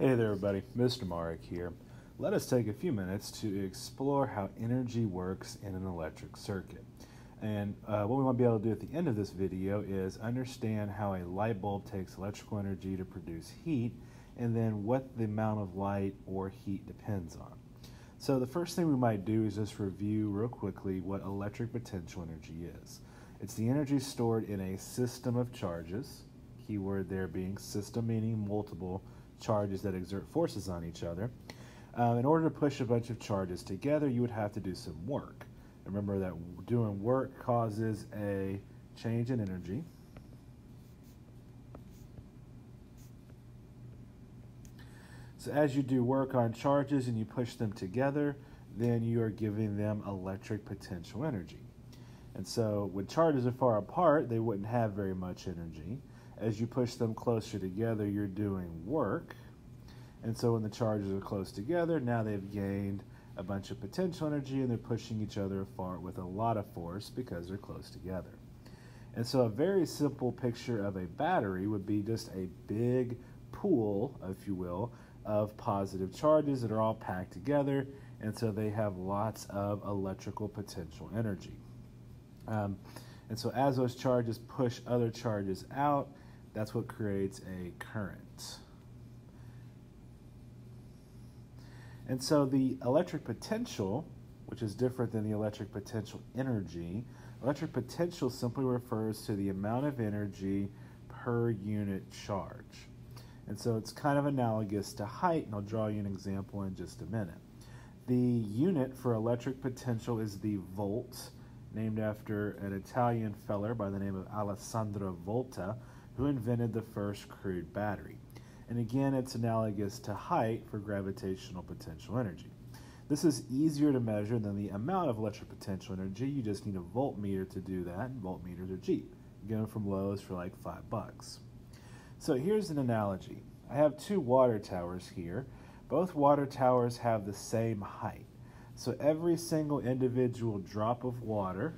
Hey there, everybody. Mr. Marek here. Let us take a few minutes to explore how energy works in an electric circuit. And uh, what we want to be able to do at the end of this video is understand how a light bulb takes electrical energy to produce heat and then what the amount of light or heat depends on. So the first thing we might do is just review real quickly what electric potential energy is. It's the energy stored in a system of charges, keyword there being system meaning multiple charges that exert forces on each other. Um, in order to push a bunch of charges together, you would have to do some work. Remember that doing work causes a change in energy. So as you do work on charges and you push them together, then you are giving them electric potential energy. And so when charges are far apart, they wouldn't have very much energy as you push them closer together, you're doing work. And so when the charges are close together, now they've gained a bunch of potential energy and they're pushing each other apart with a lot of force because they're close together. And so a very simple picture of a battery would be just a big pool, if you will, of positive charges that are all packed together. And so they have lots of electrical potential energy. Um, and so as those charges push other charges out, that's what creates a current. And so the electric potential, which is different than the electric potential energy, electric potential simply refers to the amount of energy per unit charge. And so it's kind of analogous to height, and I'll draw you an example in just a minute. The unit for electric potential is the volt, named after an Italian feller by the name of Alessandro Volta, who invented the first crude battery. And again, it's analogous to height for gravitational potential energy. This is easier to measure than the amount of electric potential energy. You just need a voltmeter to do that, and voltmeters are cheap. You can get them from Lowe's for like five bucks. So here's an analogy. I have two water towers here. Both water towers have the same height. So every single individual drop of water,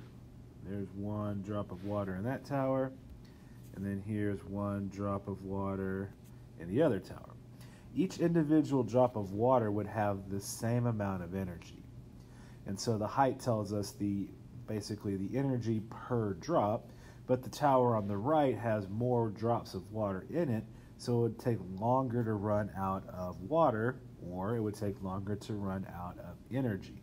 there's one drop of water in that tower, and then here's one drop of water in the other tower. Each individual drop of water would have the same amount of energy. And so the height tells us the basically the energy per drop, but the tower on the right has more drops of water in it, so it would take longer to run out of water or it would take longer to run out of energy.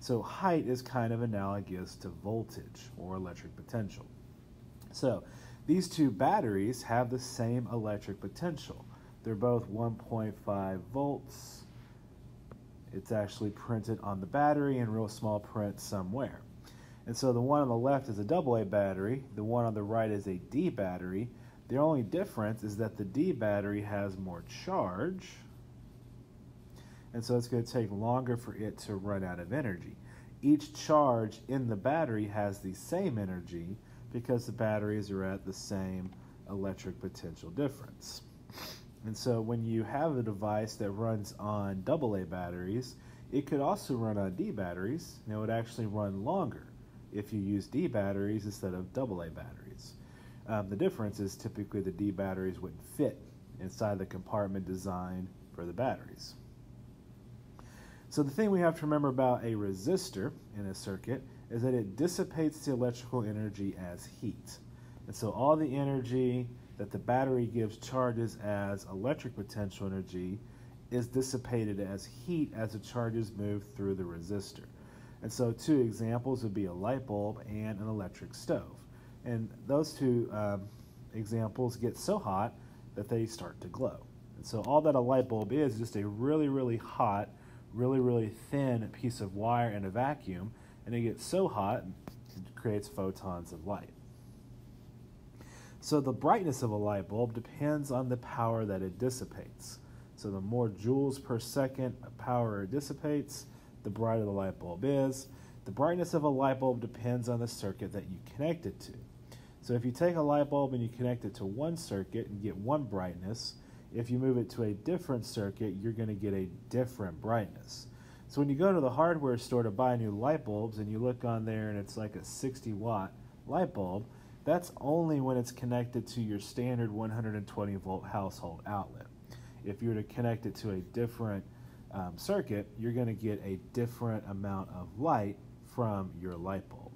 So height is kind of analogous to voltage or electric potential. So these two batteries have the same electric potential. They're both 1.5 volts. It's actually printed on the battery in real small print somewhere. And so the one on the left is a AA battery, the one on the right is a D battery. The only difference is that the D battery has more charge, and so it's going to take longer for it to run out of energy. Each charge in the battery has the same energy, because the batteries are at the same electric potential difference. And so when you have a device that runs on AA batteries, it could also run on D batteries, and it would actually run longer if you use D batteries instead of AA batteries. Um, the difference is typically the D batteries wouldn't fit inside the compartment designed for the batteries. So the thing we have to remember about a resistor in a circuit is that it dissipates the electrical energy as heat. And so all the energy that the battery gives charges as electric potential energy is dissipated as heat as the charges move through the resistor. And so two examples would be a light bulb and an electric stove. And those two um, examples get so hot that they start to glow. And so all that a light bulb is is just a really, really hot, really, really thin piece of wire in a vacuum and it gets so hot it creates photons of light. So the brightness of a light bulb depends on the power that it dissipates. So the more joules per second of power it dissipates, the brighter the light bulb is. The brightness of a light bulb depends on the circuit that you connect it to. So if you take a light bulb and you connect it to one circuit and get one brightness, if you move it to a different circuit, you're going to get a different brightness. So when you go to the hardware store to buy new light bulbs and you look on there and it's like a 60 watt light bulb, that's only when it's connected to your standard 120 volt household outlet. if you were to connect it to a different um, circuit, you're going to get a different amount of light from your light bulb.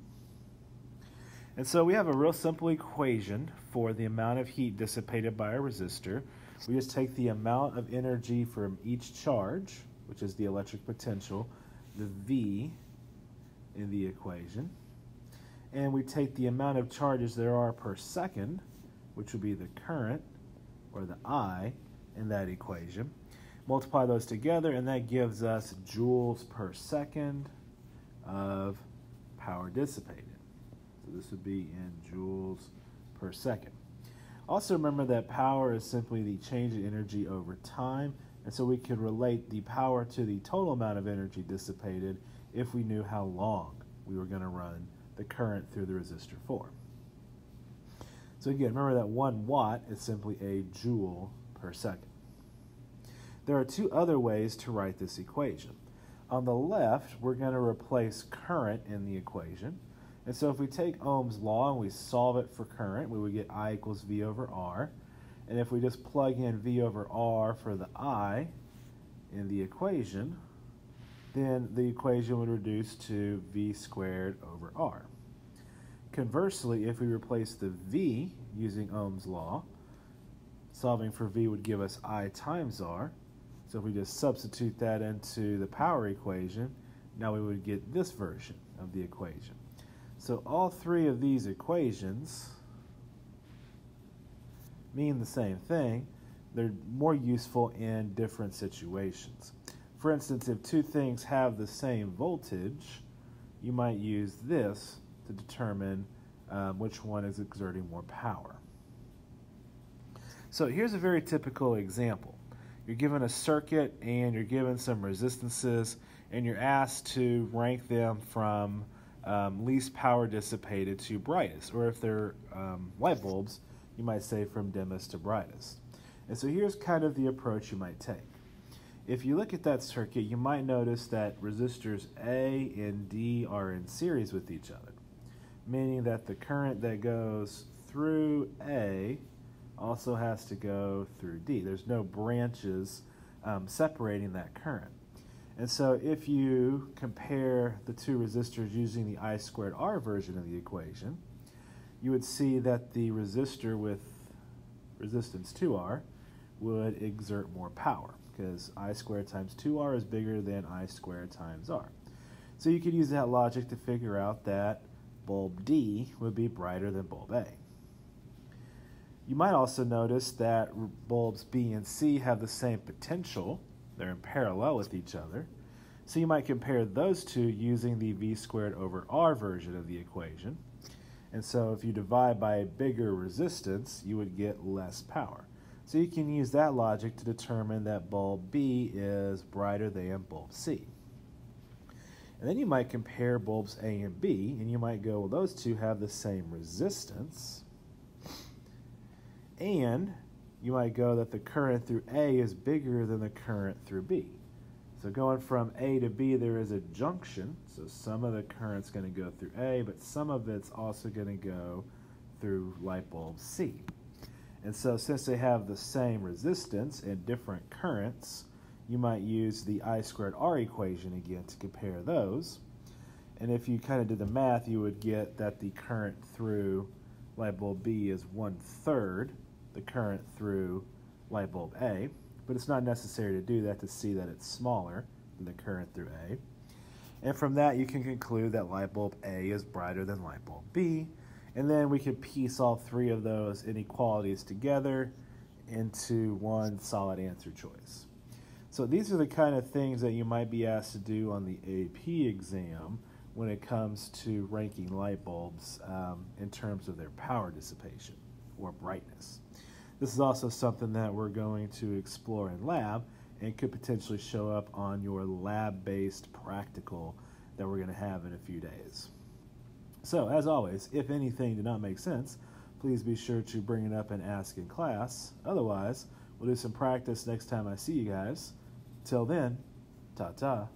And so we have a real simple equation for the amount of heat dissipated by a resistor. We just take the amount of energy from each charge, which is the electric potential, the V in the equation, and we take the amount of charges there are per second, which would be the current, or the I, in that equation. Multiply those together, and that gives us joules per second of power dissipated. So this would be in joules per second. Also remember that power is simply the change in energy over time, and so we could relate the power to the total amount of energy dissipated if we knew how long we were going to run the current through the resistor for. So again, remember that 1 watt is simply a joule per second. There are two other ways to write this equation. On the left, we're going to replace current in the equation. And so if we take Ohm's law and we solve it for current, we would get I equals V over R. And if we just plug in V over R for the I in the equation, then the equation would reduce to V squared over R. Conversely, if we replace the V using Ohm's law, solving for V would give us I times R. So if we just substitute that into the power equation, now we would get this version of the equation. So all three of these equations mean the same thing. They're more useful in different situations. For instance, if two things have the same voltage, you might use this to determine um, which one is exerting more power. So here's a very typical example. You're given a circuit and you're given some resistances and you're asked to rank them from um, least power dissipated to brightest, or if they're um, light bulbs, you might say from dimmest to brightest. And so here's kind of the approach you might take. If you look at that circuit, you might notice that resistors A and D are in series with each other, meaning that the current that goes through A also has to go through D. There's no branches um, separating that current. And so if you compare the two resistors using the I squared R version of the equation, you would see that the resistor with resistance 2R would exert more power because I squared times 2R is bigger than I squared times R. So you could use that logic to figure out that bulb D would be brighter than bulb A. You might also notice that bulbs B and C have the same potential. They're in parallel with each other. So you might compare those two using the V squared over R version of the equation. And so if you divide by a bigger resistance, you would get less power. So you can use that logic to determine that bulb B is brighter than bulb C. And then you might compare bulbs A and B, and you might go, well, those two have the same resistance. And you might go that the current through A is bigger than the current through B. So going from A to B, there is a junction. So some of the current's going to go through A, but some of it's also going to go through light bulb C. And so since they have the same resistance and different currents, you might use the I squared R equation again to compare those. And if you kind of did the math, you would get that the current through light bulb B is one third the current through light bulb A. But it's not necessary to do that to see that it's smaller than the current through A. And from that, you can conclude that light bulb A is brighter than light bulb B, and then we could piece all three of those inequalities together into one solid answer choice. So these are the kind of things that you might be asked to do on the AP exam when it comes to ranking light bulbs um, in terms of their power dissipation or brightness. This is also something that we're going to explore in lab and could potentially show up on your lab-based practical that we're going to have in a few days. So, as always, if anything did not make sense, please be sure to bring it up and ask in class. Otherwise, we'll do some practice next time I see you guys. Till then, ta ta.